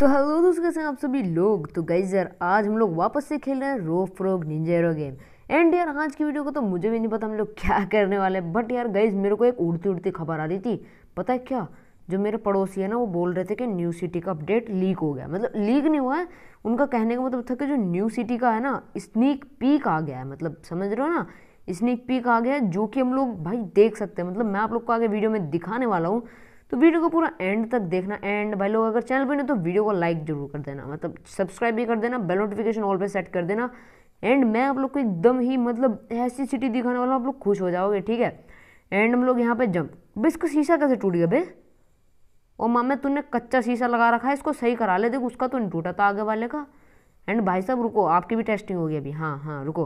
तो हेलो दोस्तों, कैसे हैं आप सभी लोग? तो गाइज़ यार, आज हम लोग वापस से खेल रहे हैं rope frog ninja hero game and यार, आज की वीडियो को तो मुझे भी नहीं पता हम लोग क्या करने वाले हैं। बट यार गाइज़ मेरे को एक उड़ती उड़ती खबर आ रही थी। पता है क्या? जो मेरे पड़ोसी है ना, वो बोल रहे थे कि न्यू सिटी का अपडेट लीक हो गया। मतलब लीक नहीं हुआ है। उनका कहने का मतलब था कि जो न्यू सिटी का है ना स्नीक पीक आ गया है। मतलब समझ रहे हो ना? स्नीक पीक आ गया है, जो कि हम लोग, भाई, देख सकते हैं। मतलब मैं आप लोग को आगे वीडियो में दिखाने वाला हूँ। तो वीडियो को पूरा एंड तक देखना। एंड भाई लोग, अगर चैनल पर नहीं तो वीडियो को लाइक ज़रूर कर देना। मतलब सब्सक्राइब भी कर देना, बेल नोटिफिकेशन ऑल पे सेट कर देना। एंड मैं आप लोग को एकदम ही मतलब ऐसी सिटी दिखाने वाला हूँ, आप लोग खुश हो जाओगे, ठीक है? एंड हम लोग यहाँ पे जंप। बे इसका शीशा कैसे टूट गया बे? और मामे, तूने कच्चा शीशा लगा रखा है, इसको सही करा ले। देख, उसका तो नहीं टूटा था आगे वाले का। एंड भाई साहब, रुको, आपकी भी टेस्टिंग होगी अभी। हाँ हाँ रुको।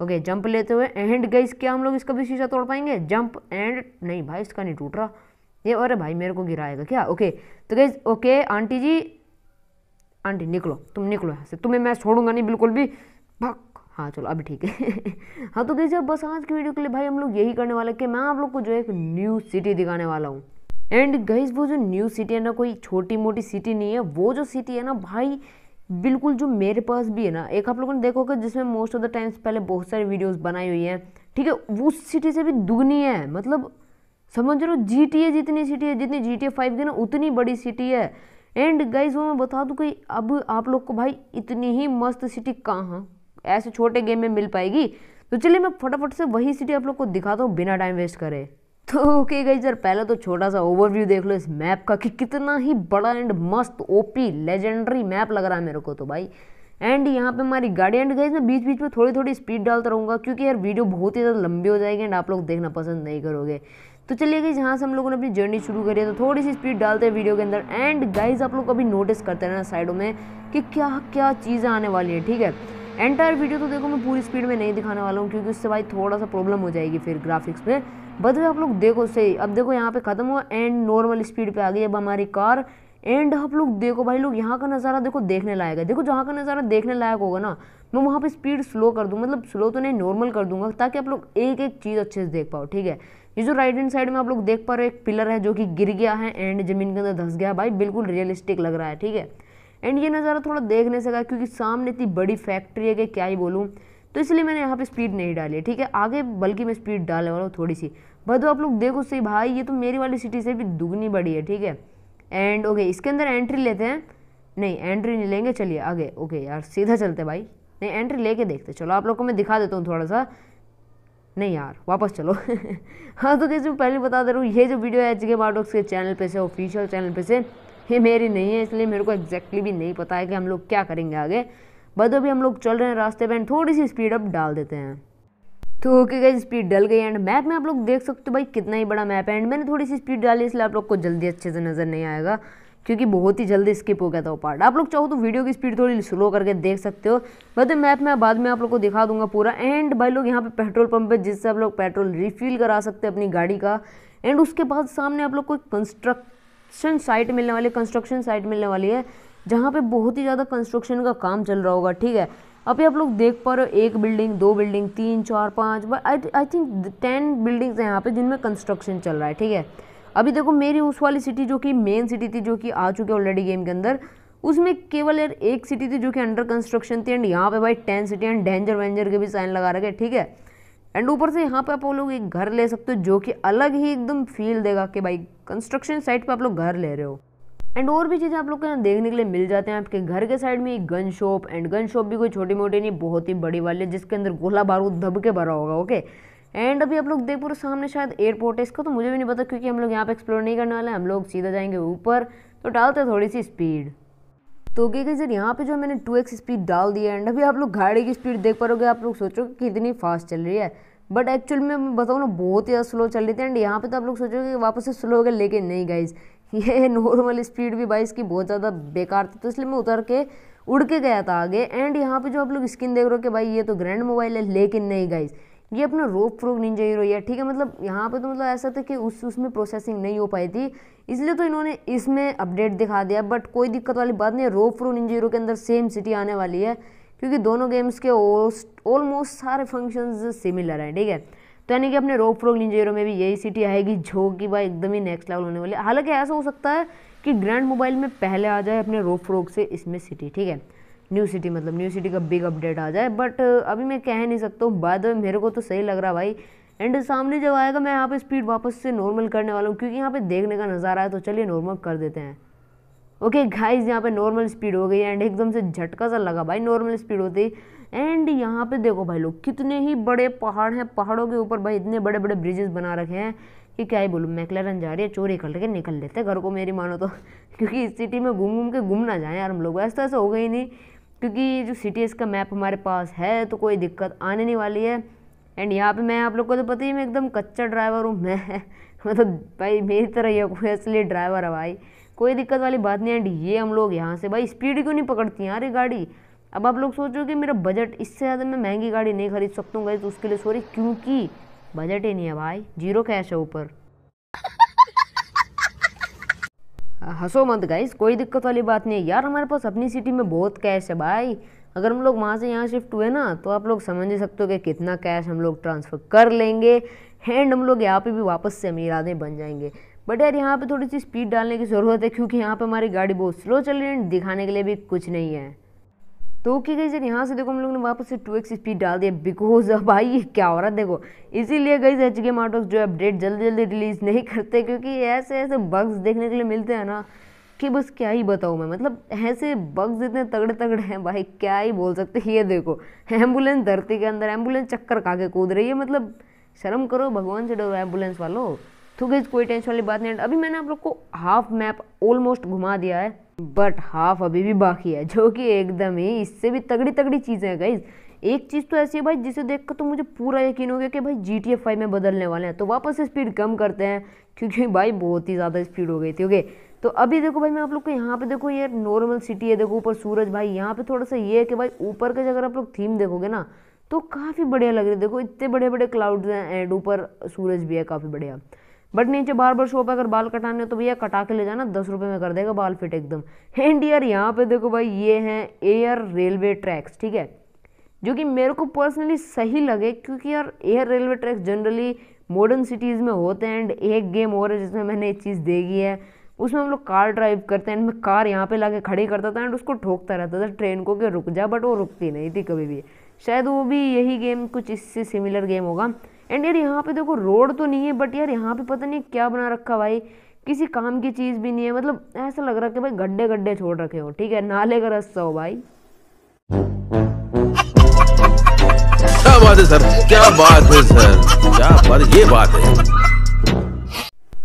ओके, जंप लेते हुए। एंड गई क्या हम लोग इसका भी शीशा तोड़ पाएँगे? जंप एंड, नहीं भाई, इसका नहीं टूट रहा। ये अरे भाई मेरे को गिराएगा क्या? ओके तो गई ओके आंटी जी, आंटी निकलो, तुम निकलो यहाँ से। तुम्हें मैं छोड़ूँगा नहीं, बिल्कुल भी। भाग हाँ चलो, अभी ठीक है। हाँ तो गई बस आज की वीडियो के लिए भाई हम लोग यही करने वाले कि मैं आप लोग को जो एक न्यू सिटी दिखाने वाला हूँ। एंड गईज वो जो न्यू सिटी है ना, कोई छोटी मोटी सिटी नहीं है। वो जो सिटी है ना, भाई, बिल्कुल जो मेरे पास भी है ना, एक आप लोगों ने देखोगे जिसमें मोस्ट ऑफ़ द टाइम्स पहले बहुत सारी वीडियोस बनाई हुई हैं। ठीक है वो सिटी से भी दुगनी है। मतलब समझ रहे हो? जी टी ए जितनी सिटी है, जितनी जी टी ए फाइव की ना, उतनी बड़ी सिटी है। एंड गाइज़ वो मैं बता दूँ कि अब आप लोग को भाई इतनी ही मस्त सिटी कहाँ? ऐसे छोटे गेम में मिल पाएगी। तो चलिए मैं फटाफट से वही सिटी आप लोग को दिखाता हूँ, बिना टाइम वेस्ट करे। तो ओके गई सर पहले तो छोटा सा ओवरव्यू देख लो इस मैप का कि कितना ही बड़ा एंड मस्त ओपी लेजेंडरी मैप लग रहा है मेरे को तो भाई। एंड यहाँ पे हमारी गाड़ी एंड गई मैं बीच बीच में थोड़ी थोड़ी स्पीड डालता रहूँगा, क्योंकि यार वीडियो बहुत ही ज़्यादा लंबी हो जाएगी एंड आप लोग देखना पसंद नहीं करोगे। तो चलिए गई जहाँ से हम लोगों ने अपनी जर्नी शुरू करी है तो थोड़ी सी स्पीड डालते हैं वीडियो के अंदर। एंड गाइज़ आप लोग अभी नोटिस करते रहना साइडों में कि क्या क्या चीज़ें आने वाली हैं, ठीक है? एंटायर वीडियो तो देखो, मैं पूरी स्पीड में नहीं दिखाने वाला हूँ, क्योंकि उससे भाई थोड़ा सा प्रॉब्लम हो जाएगी फिर ग्राफिक्स में। बदले आप लोग देखो सही, अब देखो यहाँ पे ख़त्म हुआ एंड नॉर्मल स्पीड पे आ गई अब हमारी कार एंड आप लोग देखो भाई, लोग यहाँ का नज़ारा देखो देखने लायक है। देखो जहाँ का नज़ारा देखने लायक होगा ना, मैं वहाँ पे स्पीड स्लो कर दूँ मतलब स्लो तो नहीं नॉर्मल कर दूँगा, ताकि आप लोग एक एक चीज़ अच्छे से देख पाओ, ठीक है? ये जो राइट हैंड साइड में आप लोग देख पा रहे हो, एक पिलर है जो कि गिर गया है एंड ज़मीन के अंदर धस गया भाई, बिल्कुल रियलिस्टिक लग रहा है, ठीक है? एंड ये नज़ारा थोड़ा देखने से क्योंकि सामने इतनी बड़ी फैक्ट्री है कि क्या ही बोलूँ। तो इसलिए मैंने यहाँ पे स्पीड नहीं डाली है, ठीक है? आगे बल्कि मैं स्पीड डालने वाला हूँ थोड़ी सी। बस आप लोग देखो सही, भाई, ये तो मेरी वाली सिटी से भी दुगनी बड़ी है, ठीक है? एंड ओके इसके अंदर एंट्री लेते हैं। नहीं एंट्री नहीं लेंगे, चलिए आगे ओके यार, सीधा चलते भाई। नहीं एंट्री लेके देखते चलो, आप लोग को मैं दिखा देता हूँ थोड़ा सा। नहीं यार, वापस चलो। हाँ तो कैसे पहले बता दे रहा हूँ, ये जो वीडियो है एच के के चैनल पे से ऑफिशियल चैनल पे से, ये मेरी नहीं है, इसलिए मेरे को एग्जैक्टली भी नहीं पता है कि हम लोग क्या करेंगे आगे। बस अभी हम लोग चल रहे हैं रास्ते पे थोड़ी सी स्पीड अप डाल देते हैं। तो ओके गई स्पीड डल गई एंड मैप में आप लोग देख सकते हो भाई, कितना ही बड़ा मैप है। एंड मैंने थोड़ी सी स्पीड डाली, इसलिए आप लोग को जल्दी अच्छे से नज़र नहीं आएगा। क्योंकि बहुत ही जल्दी स्किप हो गया था वो पार्ट आप लोग चाहो तो वीडियो की स्पीड थोड़ी स्लो करके देख सकते हो। बट मैप में बाद में आप लोग को दिखा दूँगा पूरा। एंड भाई लोग, यहाँ पे पेट्रोल पंप है, जिससे आप लोग पेट्रोल रिफिल करा सकते हैं अपनी गाड़ी का। एंड उसके बाद सामने आप लोग को कंस्ट्रक्शन साइट मिलने वाली कंस्ट्रक्शन साइट मिलने वाली है, जहाँ पे बहुत ही ज़्यादा कंस्ट्रक्शन का काम चल रहा होगा, ठीक है? अभी आप लोग देख पा रहे हो, एक बिल्डिंग दो बिल्डिंग तीन, चार, पाँच आई थिंक टेन बिल्डिंग्स हैं यहाँ पे जिनमें कंस्ट्रक्शन चल रहा है, ठीक है? अभी देखो मेरी उस वाली सिटी जो कि मेन सिटी थी, जो कि आ चुकी है ऑलरेडी गेम के अंदर, उसमें केवल यार एक सिटी थी जो कि अंडर कंस्ट्रक्शन थी एंड यहाँ पे भाई टेन सिटी एंड डेंजर वेंजर के भी साइन लगा रखे, ठीक है? एंड ऊपर से यहाँ पे आप लोग एक घर ले सकते हो जो कि अलग ही एकदम फील देगा कि भाई कंस्ट्रक्शन साइट पे आप लोग घर ले रहे हो। एंड और भी चीज़ें आप लोग को यहाँ देखने के लिए मिल जाते हैं। आपके घर के साइड में एक gun shop and gun shop भी कोई छोटी मोटी नहीं, बहुत ही बड़ी वाली है, जिसके अंदर गोला बारूद दब के भरा होगा ओके एंड अभी आप लोग देख पूरे सामने शायद एयरपोर्ट है। इसका तो मुझे भी नहीं पता क्योंकि हम लोग यहाँ पे एक्सप्लोर नहीं करने वाले हम लोग सीधा जाएँगे ऊपर तो डालते थोड़ी सी स्पीड तो क्या सर यहाँ पे जो मैंने टू एक्स स्पीड डाल दिया एंड अभी आप लोग गाड़ी की स्पीड देख पाओगे आप लोग सोचोगे कि कितनी फास्ट चल रही है। बट एक्चुअल में मैं बताऊँ ना, बहुत ही ज़्यादा स्लो चल रही थी एंड यहाँ पे तो आप लोग सोचोगे कि वापस से स्लो हो गया लेकिन नहीं गाइज़ ये नॉर्मल स्पीड भी बाइस की बहुत ज़्यादा बेकार थी तो इसलिए मैं उतर के, उड़ के गया था आगे। एंड यहाँ पे जो आप लोग स्क्रीन देख रहे हो कि भाई ये तो ग्रैंड मोबाइल है लेकिन नहीं गाइज़ ये अपना रोप फ्रोग निंजा हीरो है ठीक है? मतलब यहाँ पे तो मतलब ऐसा था कि उस, उसमें प्रोसेसिंग नहीं हो पाई थी। इसलिए तो इन्होंने इसमें अपडेट दिखा दिया बट कोई दिक्कत वाली बात नहीं रोप फ्रो निंजा हीरो के अंदर सेम सिटी आने वाली है, क्योंकि दोनों गेम्स के ऑलमोस्ट सारे फ़ंक्शन सिमिलर हैं, ठीक है? तो यानी कि अपने रोप फ्रोक निंजा हीरो में भी यही सिटी आएगी, जो कि भाई एकदम ही नेक्स्ट लेवल होने वाली है। हालाँकि ऐसा हो सकता है कि ग्रैंड मोबाइल में पहले आ जाए अपने रोफ फ्रोक से इसमें सिटी ठीक है? न्यू सिटी मतलब न्यू सिटी का बिग अपडेट आ जाए बट अभी मैं कह नहीं सकता हूँ, बाद में मेरे को तो सही लग रहा भाई। एंड सामने जब आएगा, मैं यहाँ पे स्पीड वापस से नॉर्मल करने वाला हूँ, क्योंकि यहाँ पे देखने का नज़ारा है तो चलिए नॉर्मल कर देते हैं। ओके गाइस यहाँ पे नॉर्मल स्पीड हो गई एंड एकदम से झटका सा लगा भाई नॉर्मल स्पीड होती एंड यहाँ पे देखो भाई लोग, कितने ही बड़े पहाड़ हैं, पहाड़ों के ऊपर भाई इतने बड़े बड़े ब्रिजेस बना रखे हैं, कि क्या ही बोलूँ मैकलरन जा रही है, चोरी कर लेके निकल लेते घर को मेरी मानो तो। क्योंकि इस सिटी में घूम घूम के घूम ना जाए यार हम लोग ऐसा ऐसा हो गई नहीं। क्योंकि जो सिटी का मैप हमारे पास है तो कोई दिक्कत आने नहीं वाली है। एंड यहाँ पे मैं आप लोग को तो पता ही मैं एकदम कच्चा ड्राइवर हूँ, मैं मतलब भाई मेरी तरह ये कोई असली ड्राइवर है भाई। कोई दिक्कत वाली बात नहीं एंड ये हम लोग यहाँ से भाई स्पीड क्यों नहीं पकड़ती यार ये गाड़ी? अब आप लोग सोचो कि मेरा बजट इससे ज़्यादा मैं महँगी गाड़ी नहीं खरीद सकता हूँ तो उसके लिए सॉरी क्योंकि बजट ही नहीं है भाई ज़ीरो कैश है ऊपर। हंसो मत गाइस, कोई दिक्कत वाली बात नहीं है। यार, हमारे पास अपनी सिटी में बहुत कैश है भाई। अगर हम लोग वहाँ से यहाँ शिफ्ट हुए ना तो आप लोग समझ सकते हो कि कितना कैश हम लोग ट्रांसफ़र कर लेंगे। हैंड हम लोग यहाँ पे भी वापस से अमीर आदमी बन जाएँगे। बट यार, यहाँ पे थोड़ी सी स्पीड डालने की ज़रूरत है, क्योंकि यहाँ पे हमारी गाड़ी बहुत स्लो चल रही है दिखाने के लिए भी कुछ नहीं है। तो ओके गई सर, यहाँ से देखो हम लोग ने वापस से टू एक्स स्पीड डाल दिया। बिकॉज़ भाई, क्या हो रहा है? देखो, इसीलिए गई एच के मार्टोक्स जो अपडेट जल्दी जल्दी रिलीज़ नहीं करते, क्योंकि ऐसे ऐसे बग्स देखने के लिए मिलते हैं ना, कि बस क्या ही बताऊँ मैं। मतलब ऐसे बग्स इतने तगड़े तगड़े हैं भाई, क्या ही बोल सकते ये देखो एंबुलेंस धरती के अंदर एंबुलेंस चक्कर खा के कूद रही है। मतलब शर्म करो, भगवान से डरो एंबुलेंस वालों। तो गई कोई टेंशन वाली बात नहीं अभी मैंने आप लोग को हाफ़ मैप ऑलमोस्ट घुमा दिया है बट हाफ़ अभी भी बाकी है, जो कि एकदम ही इससे भी तगड़ी तगड़ी चीज़ें हैं गाइज़ एक चीज़ तो ऐसी है भाई, जिसे देखकर तो मुझे पूरा यकीन हो गया कि भाई जी टी एफ़ में बदलने वाले हैं। तो वापस से स्पीड कम करते हैं, क्योंकि भाई बहुत ही ज़्यादा स्पीड हो गई थी ओके तो अभी देखो भाई, मैं आप लोग को यहाँ पे देखो ये नॉर्मल सिटी है, देखो ऊपर सूरज भाई, यहाँ पे थोड़ा सा ये है कि भाई ऊपर का अगर आप लोग थीम देखोगे ना तो काफ़ी बढ़िया लग रही है। देखो इतने बड़े बड़े क्लाउड्स हैं एंड ऊपर सूरज भी है, काफ़ी बढ़िया। बट नीचे बार बार शॉप अगर बाल कटाने हो तो भैया कटा के ले जाना, दस रुपये में कर देगा बाल फिट एकदम। एंड यार, यहाँ पे देखो भाई, ये हैं एयर रेलवे ट्रैक्स ठीक है? जो कि मेरे को पर्सनली सही लगे, क्योंकि यार air railway tracks generally modern cities में होते हैं एंड एक गेम और है जिसमें मैंने एक चीज़ देखी है। उसमें हम लोग कार ड्राइव करते हैं एंड मैं कार यहाँ पे लाके खड़ी करता था एंड उसको ठोकता रहता था ट्रेन को कि रुक जा बट वो रुकती नहीं थी कभी भी। शायद वो भी यही गेम कुछ इससे सिमिलर गेम होगा। एंड यार यहाँ पे देखो रोड तो नहीं है बट यार यहाँ पे पता नहीं क्या बना रखा भाई। किसी काम की चीज़ भी नहीं है मतलब ऐसा लग रहा है कि भाई गड्ढे गड्ढे छोड़ रखे हो, ठीक है? नाले का रास्ता हो भाई। क्या बात है, सर? क्या बात है, सर? क्या बात ये बात है।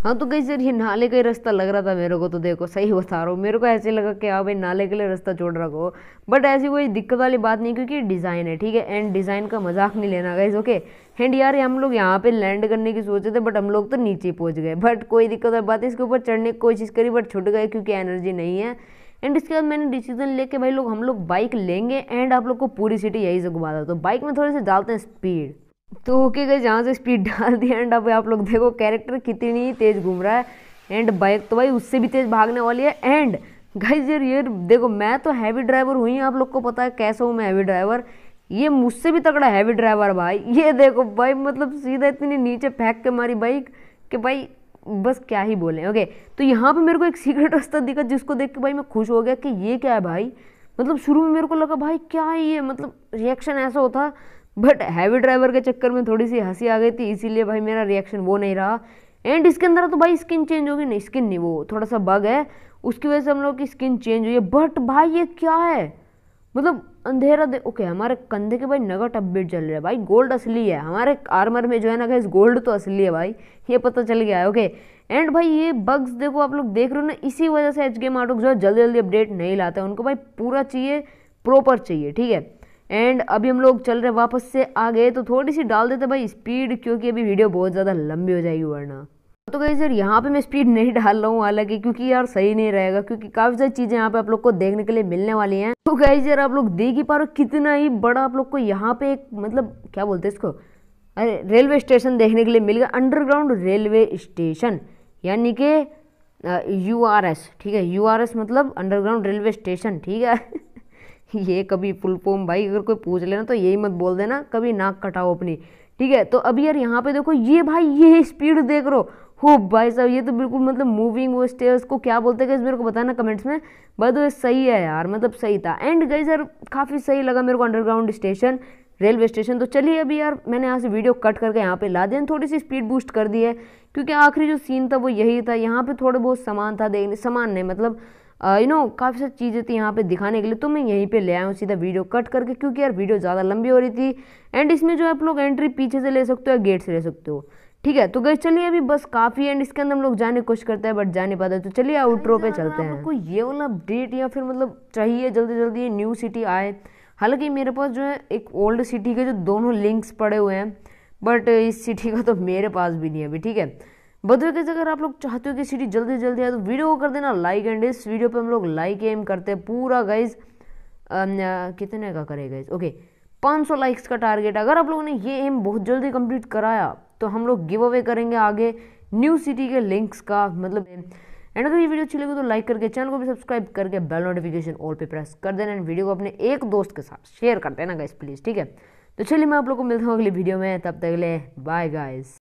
हाँ तो कहीं सर ये नाले का ही रास्ता लग रहा था मेरे को तो देखो, सही बता रहा हूँ। मेरे को ऐसे लगा कि हाँ भाई नाले के लिए रास्ता छोड़ रखो। बट ऐसी कोई दिक्कत वाली बात नहीं, क्योंकि डिज़ाइन है, ठीक है? एंड डिज़ाइन का मज़ाक नहीं लेना गाइज़ ओके एंड यार हम लोग यहाँ पे लैंड करने की सोचे थे बट हम लोग तो नीचे पहुँच गए। बट कोई दिक्कत वाली बात इसके ऊपर चढ़ने की कोशिश करी बट छुट गए क्योंकि एनर्जी नहीं है। एंड इसके बाद मैंने डिसीज़न लेके भाई लोग, हम लोग बाइक लेंगे एंड आप लोग को पूरी सिटी यही से घुमा दो। तो बाइक में थोड़े से डालते हैं स्पीड तो ओके गए जहाँ से स्पीड डाल दिया एंड अब आप लोग देखो कैरेक्टर कितनी तेज़ घूम रहा है। एंड बाइक तो भाई उससे भी तेज़ भागने वाली है। एंड गाइज़ यार, ये देखो, मैं तो हैवी ड्राइवर हुई आप लोग को पता है कैसा हूँ मैं हैवी ड्राइवर ये मुझसे भी तगड़ा हैवी ड्राइवर भाई। ये देखो भाई मतलब सीधा इतनी नीचे फेंक के मारी बाइक कि भाई, बस क्या ही बोले। ओके तो यहाँ पे मेरे को एक सीक्रेट रास्ता दिखा जिसको देख के भाई मैं खुश हो गया कि ये क्या है भाई? मतलब शुरू में मेरे को लगा, भाई, क्या है ये? मतलब रिएक्शन ऐसा होता बट हैवी ड्राइवर के चक्कर में थोड़ी सी हँसी आ गई थी, इसीलिए भाई मेरा रिएक्शन वो नहीं रहा। एंड इसके अंदर तो भाई स्किन चेंज होगी, नहीं स्किन नहीं, वो थोड़ा सा बग है। उसकी वजह से हम लोग की स्किन चेंज हुई है। बट भाई ये क्या है? मतलब अंधेरा दे ओके हमारे कंधे के भाई नगट अपडेट चल रहा है। भाई गोल्ड असली है। हमारे आर्मर में जो है ना गैस गोल्ड तो असली है भाई। ये पता चल गया है ओके एंड भाई ये बग्स देखो, आप लोग देख रहे हो ना, इसी वजह से एच गेम आटोक जो है जल्दी जल्दी अपडेट नहीं लाते उनको भाई पूरा चाहिए प्रॉपर चाहिए, ठीक है? एंड अभी हम लोग चल रहे वापस से आ गए तो थोड़ी सी डाल देते भाई स्पीड क्योंकि अभी वीडियो बहुत ज़्यादा लंबी हो जाएगी वरना। तो कहीं सर यहाँ पे मैं स्पीड नहीं डाल रहा हूँ, हालाँकि क्योंकि यार सही नहीं रहेगा, क्योंकि काफ़ी सारी चीज़ें यहाँ पे आप लोग को देखने के लिए मिलने वाली हैं। तो कहीं यार आप लोग देख ही पा रहे हो कितना ही बड़ा आप लोग को यहाँ पे एक मतलब क्या बोलते हैं इसको? अरे रेलवे स्टेशन देखने के लिए मिल गया अंडरग्राउंड रेलवे स्टेशन यानी कि यू आर एस ठीक है? यू आर एस मतलब अंडरग्राउंड रेलवे स्टेशन ठीक है? ये कभी फुल फॉर्म भाई, अगर कोई पूछ लेना तो यही मत बोल देना, कभी नाक कटाओ अपनी, ठीक है? तो अभी यार यहाँ पे देखो, ये भाई, ये स्पीड देख रो हो। भाई साहब, ये तो बिल्कुल मतलब मूविंग वो स्टेयर्स को क्या बोलते हैं मेरे को बताना कमेंट्स में। बट वो सही है यार मतलब सही था। एंड गई यार, काफ़ी सही लगा मेरे को अंडरग्राउंड स्टेशन रेलवे स्टेशन तो चलिए अभी यार, मैंने यहाँ से वीडियो कट करके यहाँ पे ला दिया। थोड़ी सी स्पीड बूस्ट कर दी है, क्योंकि आखिरी जो सीन था वो यही था। यहाँ पे थोड़े बहुत सामान था, देखने, सामान नहीं मतलब यू नो काफ़ी सारी चीज़ें थी यहाँ पे दिखाने के लिए तो मैं यहीं पे ले आया हूँ सीधा वीडियो कट करके क्योंकि यार वीडियो ज़्यादा लंबी हो रही थी एंड इसमें जो आप लोग एंट्री पीछे से ले सकते हो या गेट से ले सकते हो। ठीक है तो गई चलिए अभी बस काफ़ी एंड इसके अंदर हम लोग जाने की कोशिश करते हैं बट जा नहीं पाते तो चलिए आउटरो पे चलते हैं। कोई ये वाला अपडेट या फिर मतलब चाहिए जल्दी जल्दी ये न्यू सिटी आए। हालाँकि मेरे पास जो है एक ओल्ड सिटी के जो दोनों लिंक्स पड़े हुए हैं बट इस सिटी का तो मेरे पास भी नहीं है अभी ठीक है? बदल के अगर आप लोग चाहते हो कि सिटी जल्दी जल्दी आए तो वीडियो को कर देना लाइक एंड इस वीडियो पे हम लोग लाइक एम करते हैं पूरा गाइज़ कितने का करे गाइज़ ओके 500 लाइक्स का टारगेट अगर आप लोगों ने ये एम बहुत जल्दी कंप्लीट कराया तो हम लोग गिव अवे करेंगे आगे न्यू सिटी के लिंक्स का मतलब एंड अगर ये वीडियो अच्छी लगी तो लाइक करके चैनल को भी सब्सक्राइब करके बेल नोटिफिकेशन ऑल पे प्रेस कर देना। एंड वीडियो को अपने एक दोस्त के साथ शेयर कर देना गाइस प्लीज़ ठीक है? तो चलिए, मैं आप लोग को मिलता हूँ अगली वीडियो में। तब तक ले बाय गाइस